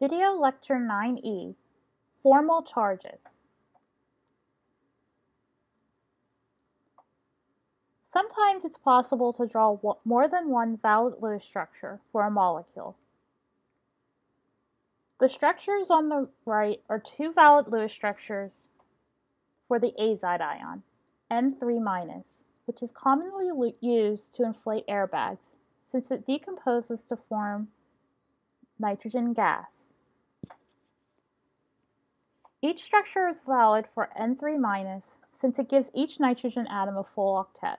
Video Lecture 9E, Formal Charges. Sometimes it's possible to draw more than one valid Lewis structure for a molecule. The structures on the right are two valid Lewis structures for the azide ion, N3-, which is commonly used to inflate airbags since it decomposes to form nitrogen gas. Each structure is valid for N3- since it gives each nitrogen atom a full octet.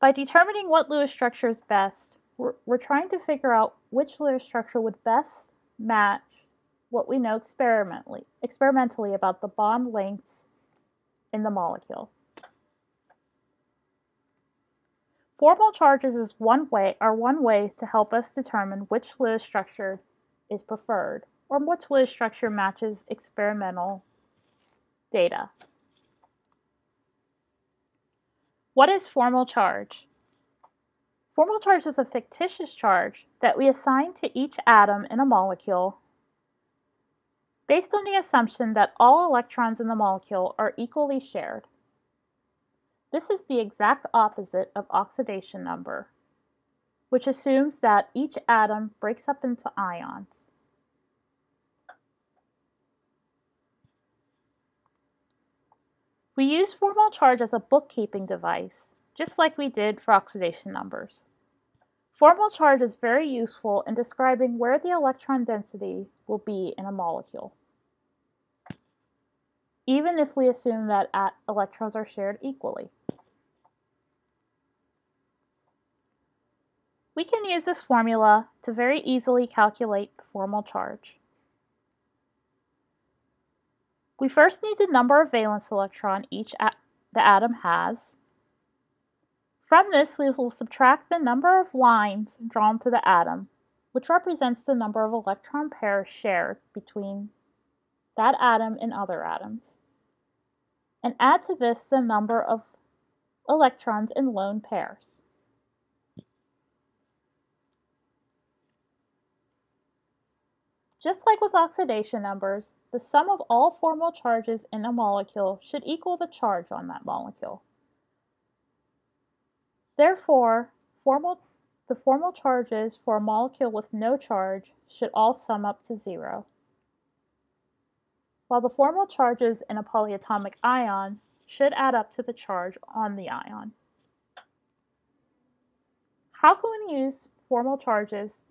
By determining what Lewis structure is best, we're, we're trying to figure out which Lewis structure would best match what we know experimentally, experimentally about the bond lengths in the molecule. Formal charges is one way are one way to help us determine which Lewis structure is preferred or which Lewis structure matches experimental data. What is formal charge? Formal charge is a fictitious charge that we assign to each atom in a molecule based on the assumption that all electrons in the molecule are equally shared. This is the exact opposite of oxidation number, which assumes that each atom breaks up into ions. We use formal charge as a bookkeeping device, just like we did for oxidation numbers. Formal charge is very useful in describing where the electron density will be in a molecule, even if we assume that electrons are shared equally. We can use this formula to very easily calculate the formal charge. We first need the number of valence electron each the atom has. From this, we will subtract the number of lines drawn to the atom, which represents the number of electron pairs shared between that atom and other atoms, and add to this the number of electrons in lone pairs. Just like with oxidation numbers, the sum of all formal charges in a molecule should equal the charge on that molecule. Therefore, formal, the formal charges for a molecule with no charge should all sum up to zero, while the formal charges in a polyatomic ion should add up to the charge on the ion. How can we use formal charges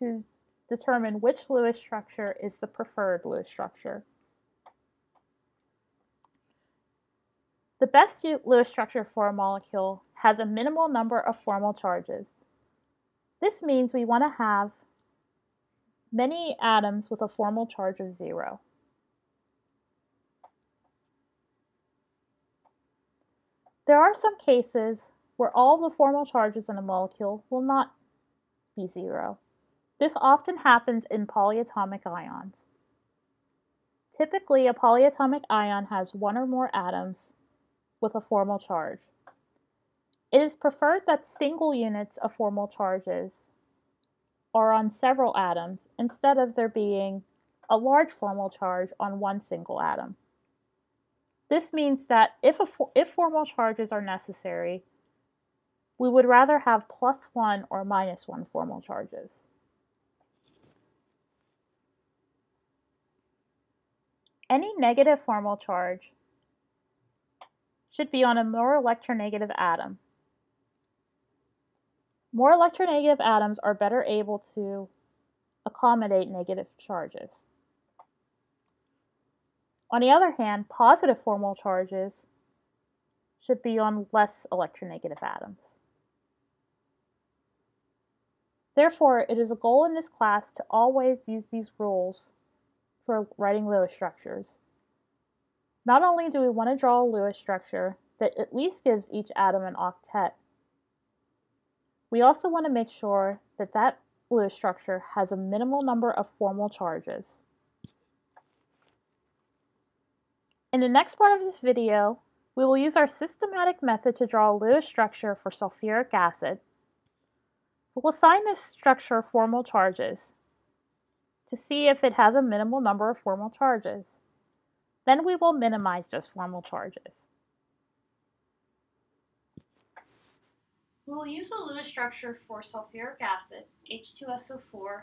to determine which Lewis structure is the preferred Lewis structure. The best Lewis structure for a molecule has a minimal number of formal charges. This means we want to have many atoms with a formal charge of zero. There are some cases where all the formal charges in a molecule will not be zero. This often happens in polyatomic ions. Typically, a polyatomic ion has one or more atoms with a formal charge. It is preferred that single units of formal charges are on several atoms instead of there being a large formal charge on one single atom. This means that if, a, if formal charges are necessary, we would rather have plus one or minus one formal charges. Any negative formal charge should be on a more electronegative atom. More electronegative atoms are better able to accommodate negative charges. On the other hand, positive formal charges should be on less electronegative atoms. Therefore, it is a goal in this class to always use these rules for writing Lewis structures. Not only do we want to draw a Lewis structure that at least gives each atom an octet, we also want to make sure that that Lewis structure has a minimal number of formal charges. In the next part of this video, we will use our systematic method to draw a Lewis structure for sulfuric acid. We'll assign this structure formal charges to see if it has a minimal number of formal charges. Then we will minimize those formal charges. We will use the Lewis structure for sulfuric acid, H2SO4,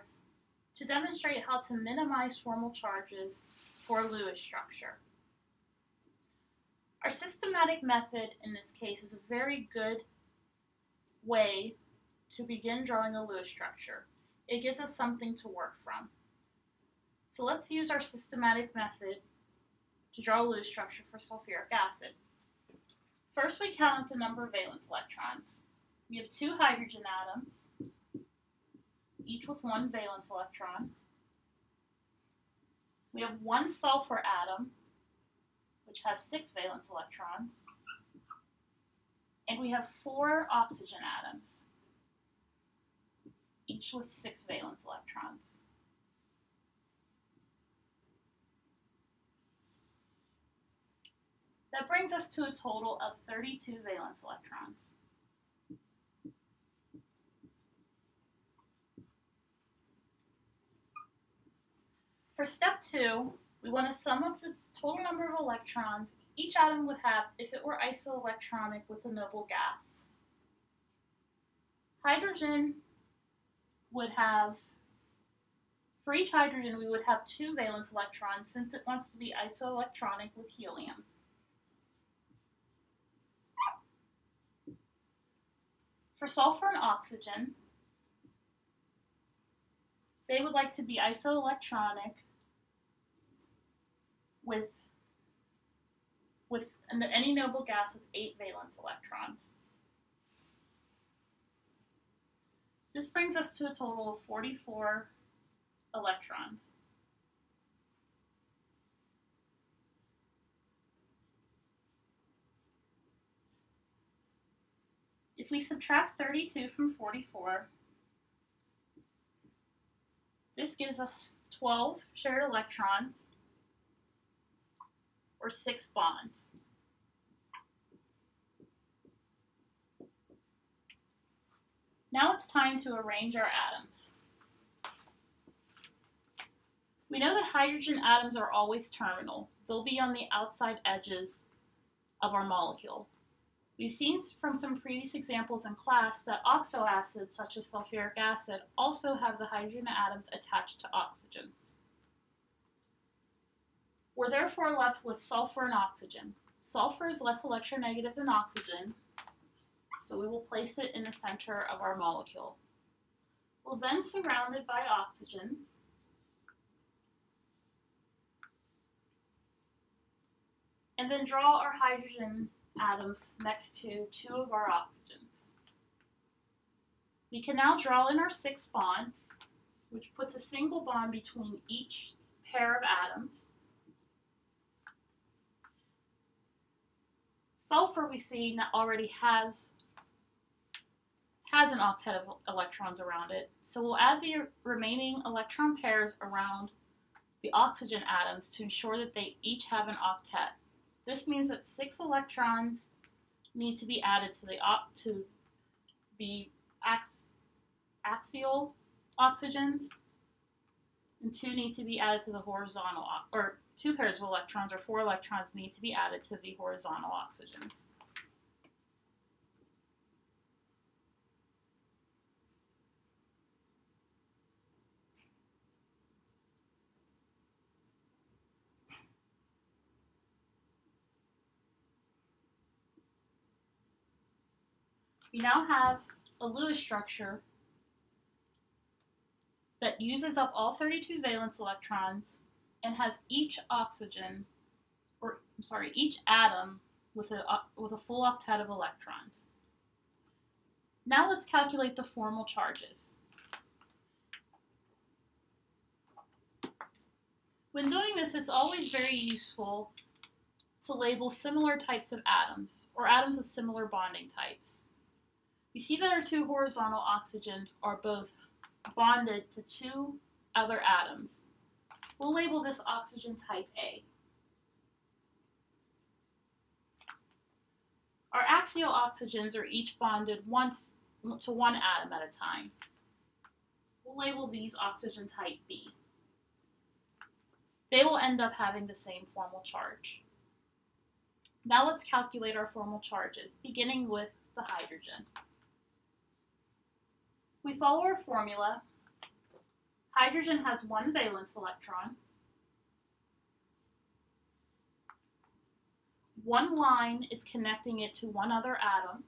to demonstrate how to minimize formal charges for Lewis structure. Our systematic method in this case is a very good way to begin drawing a Lewis structure. It gives us something to work from. So let's use our systematic method to draw a Lewis structure for sulfuric acid. First we count the number of valence electrons. We have two hydrogen atoms, each with one valence electron. We have one sulfur atom, which has six valence electrons. And we have four oxygen atoms, each with six valence electrons. That brings us to a total of 32 valence electrons. For step two, we want to sum up the total number of electrons each atom would have if it were isoelectronic with a noble gas. Hydrogen would have, for each hydrogen, we would have two valence electrons since it wants to be isoelectronic with helium. For sulfur and oxygen, they would like to be isoelectronic with with any noble gas with eight valence electrons. This brings us to a total of 44 electrons. If we subtract 32 from 44, this gives us 12 shared electrons or six bonds. Now it's time to arrange our atoms. We know that hydrogen atoms are always terminal. They'll be on the outside edges of our molecule. We've seen from some previous examples in class that oxoacids, such as sulfuric acid, also have the hydrogen atoms attached to oxygens. We're therefore left with sulfur and oxygen. Sulfur is less electronegative than oxygen, so we will place it in the center of our molecule. We'll then surround it by oxygens. And then draw our hydrogen atoms next to two of our oxygens. We can now draw in our six bonds, which puts a single bond between each pair of atoms. Sulfur, we see, already has, has an octet of electrons around it. So we'll add the remaining electron pairs around the oxygen atoms to ensure that they each have an octet. This means that six electrons need to be added to the to be ax, axial oxygens, and two need to be added to the horizontal, or two pairs of electrons or four electrons need to be added to the horizontal oxygens. we now have a Lewis structure that uses up all 32 valence electrons and has each oxygen, or I'm sorry, each atom with a, uh, with a full octet of electrons. Now let's calculate the formal charges. When doing this, it's always very useful to label similar types of atoms, or atoms with similar bonding types. We see that our two horizontal oxygens are both bonded to two other atoms. We'll label this oxygen type A. Our axial oxygens are each bonded once to one atom at a time. We'll label these oxygen type B. They will end up having the same formal charge. Now let's calculate our formal charges, beginning with the hydrogen. We follow our formula. Hydrogen has one valence electron. One line is connecting it to one other atom.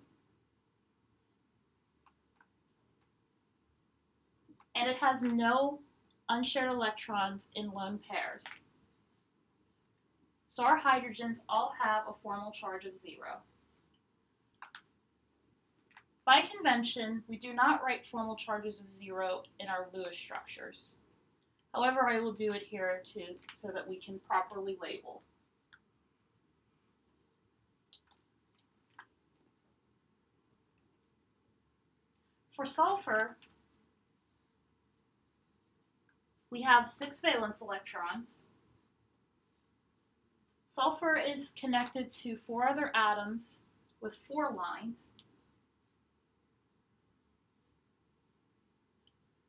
And it has no unshared electrons in lone pairs. So our hydrogens all have a formal charge of zero. By convention, we do not write formal charges of zero in our Lewis structures. However, I will do it here too so that we can properly label. For sulfur, we have six valence electrons. Sulfur is connected to four other atoms with four lines.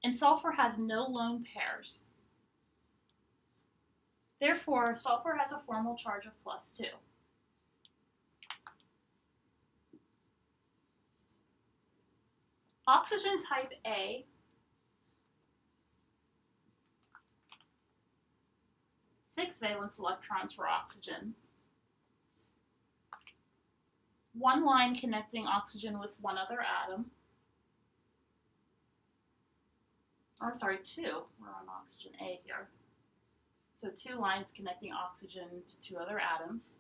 And sulfur has no lone pairs. Therefore, sulfur has a formal charge of plus 2. Oxygen type A six valence electrons for oxygen, one line connecting oxygen with one other atom, or sorry, two, we're on oxygen A here. So two lines connecting oxygen to two other atoms.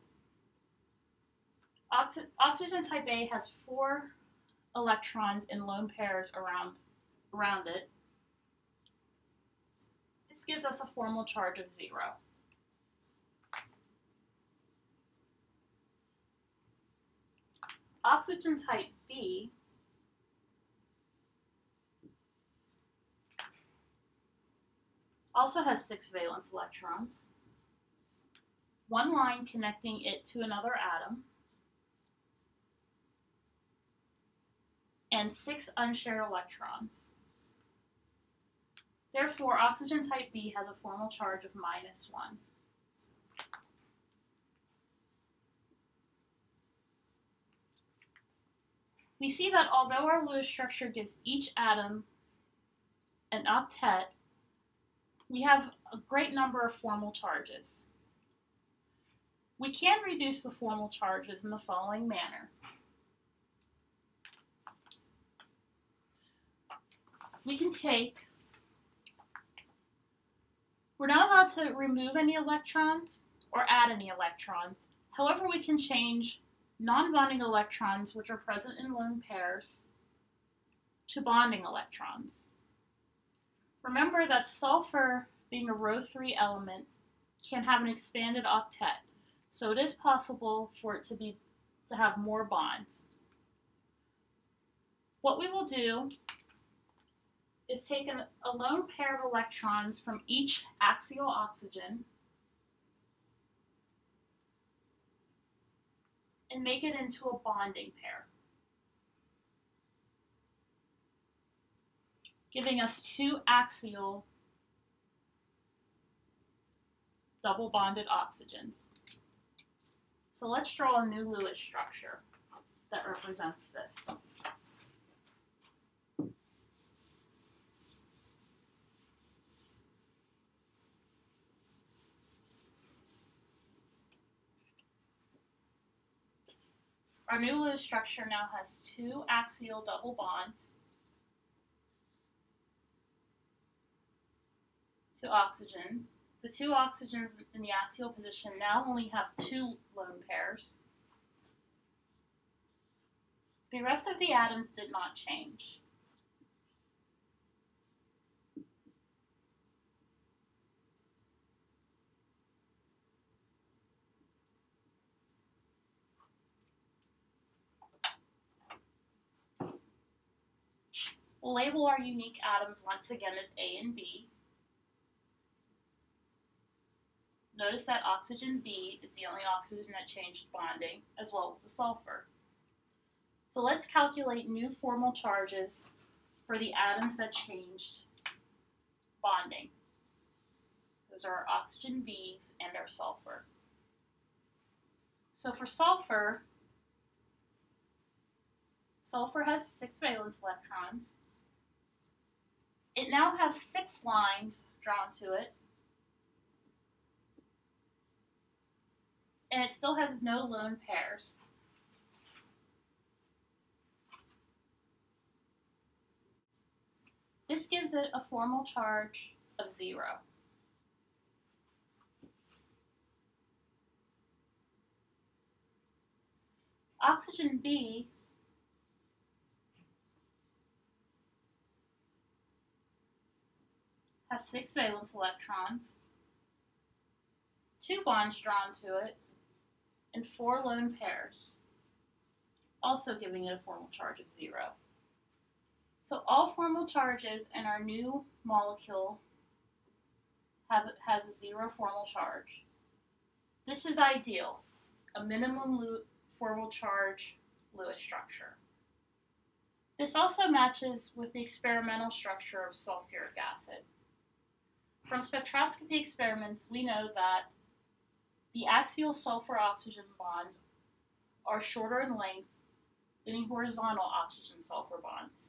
Oxy oxygen type A has four electrons in lone pairs around, around it. This gives us a formal charge of zero. Oxygen type B also has six valence electrons, one line connecting it to another atom, and six unshared electrons. Therefore, oxygen type B has a formal charge of minus 1. We see that although our Lewis structure gives each atom an octet, we have a great number of formal charges. We can reduce the formal charges in the following manner. We can take, we're not allowed to remove any electrons or add any electrons. However, we can change non-bonding electrons, which are present in lone pairs, to bonding electrons. Remember that sulfur, being a row 3 element, can have an expanded octet, so it is possible for it to be to have more bonds. What we will do is take an, a lone pair of electrons from each axial oxygen and make it into a bonding pair. Giving us two axial double bonded oxygens. So let's draw a new Lewis structure that represents this. Our new Lewis structure now has two axial double bonds to oxygen. The two oxygens in the axial position now only have two lone pairs. The rest of the atoms did not change. We'll label our unique atoms once again as A and B. Notice that oxygen B is the only oxygen that changed bonding, as well as the sulfur. So let's calculate new formal charges for the atoms that changed bonding. Those are our oxygen Bs and our sulfur. So for sulfur, sulfur has six valence electrons. It now has six lines drawn to it. And it still has no lone pairs. This gives it a formal charge of zero. Oxygen B has six valence electrons, two bonds drawn to it, and four lone pairs, also giving it a formal charge of zero. So all formal charges in our new molecule have, has a zero formal charge. This is ideal, a minimum formal charge Lewis structure. This also matches with the experimental structure of sulfuric acid. From spectroscopy experiments, we know that the axial sulfur-oxygen bonds are shorter in length than the horizontal oxygen-sulfur bonds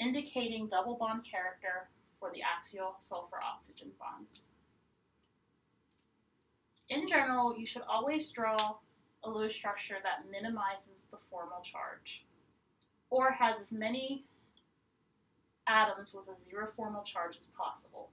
indicating double bond character for the axial sulfur-oxygen bonds. In general, you should always draw a Lewis structure that minimizes the formal charge or has as many atoms with a zero formal charge as possible.